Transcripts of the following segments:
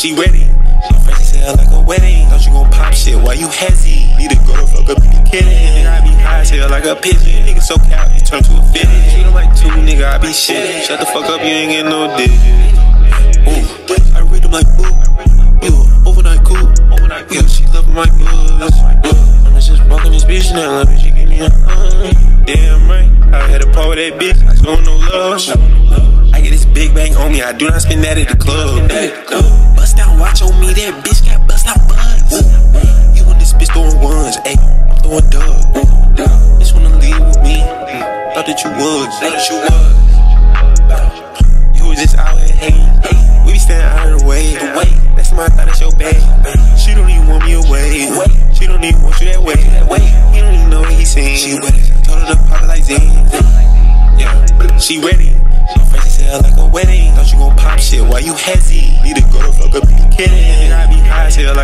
she ready. She fresh as hell like a wedding. Thought you gon' pop shit while you hezzy. Need to go to fuck up, you kidding. I be high as hell like a pigeon. Nigga so cap, you turn to a fitted. Treat him like two, nigga, I be shit. Shut the fuck up, you ain't getting no digits. Ooh, I read him like ooh. Overnight cool. She my I'm just this bitch give me a hug. Damn right. I had a part with that bitch. I show no love. I get this big bang on me. I do not spend that at the club. Bust down watch on me. That bitch got bust out buns. You want this bitch throwing ones. Ayy, I'm throwing dubs. Just wanna leave with me. Thought that you was. Thought that you was. Just out here hating. We be standing out of the way. That's my thought it's your bag. She don't even want me away. She don't even want you that way. He don't even know what he's saying. She with it. Told her to pop like Zen. Yeah, she ready. She fresh as hell like a wedding. Thought you gon' pop shit while you hezzy. Need to go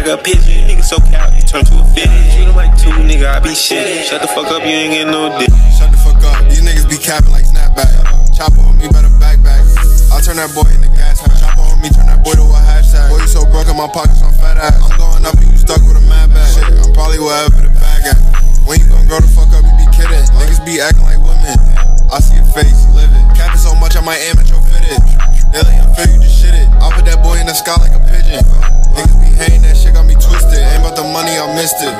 like a pigeon. Nigga so cap, you turn to a fitted. Treat him like two, nigga, I be shit. Shut the fuck up, you ain't getting no dick. Shut the fuck up. These niggas be capping like snapback. Chopper on me, better back back. I'll turn that boy into gas. Have chopper on me, turn that boy to a hashtag. Boy, you so broke in my pockets, I'm fat ass. I'm going up and you stuck with a mad bag. Shit, I'm probably wherever the bag at. When you gon' grow the fuck up, you be kidding. Niggas be acting like women. I see your face, living. Capping so much, I might amateur fitted. Daily, I feel you just shit it.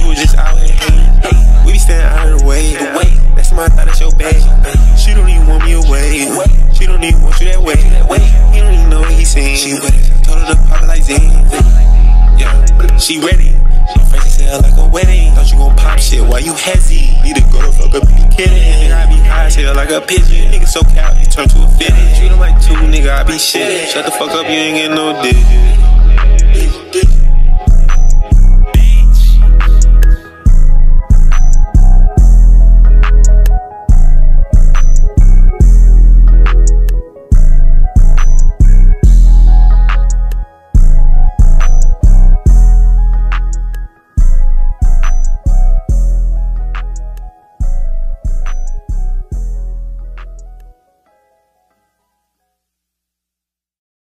You just out here. We be standing out of the way. That's my thought that's your bag. She don't even want me away. She don't even want you that way. He don't even know what he's saying. She it. Told her to pop it like Zen. Yeah, she ready. She fresh as hell like a wedding. Thought you gon' pop shit why you hezzy. Need to go to fuck up, you kidding. I be high as hell like a pigeon. Nigga so cap, you turn to a fitted. Treat him like two, nigga, I be shit. Shut the fuck up, you ain't getting no digits.